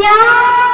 呀。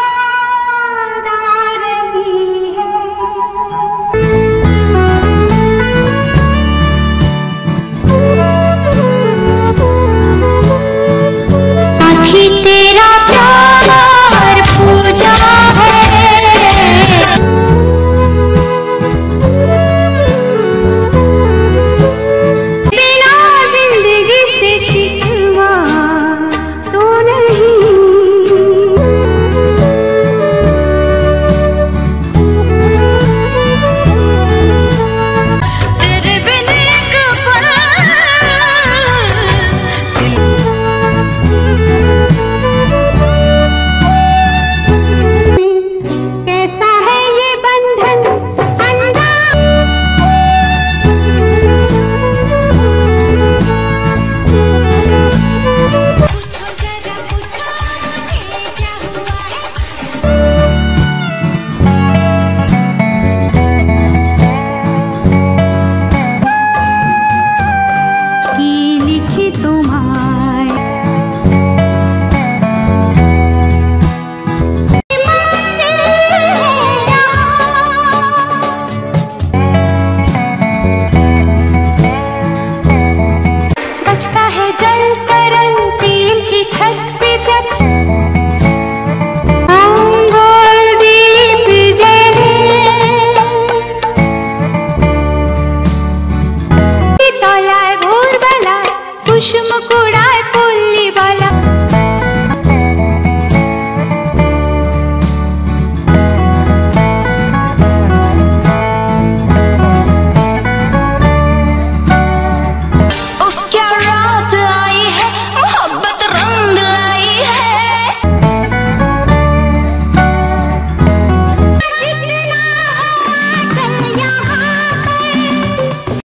तरंग तीन की छत पे जब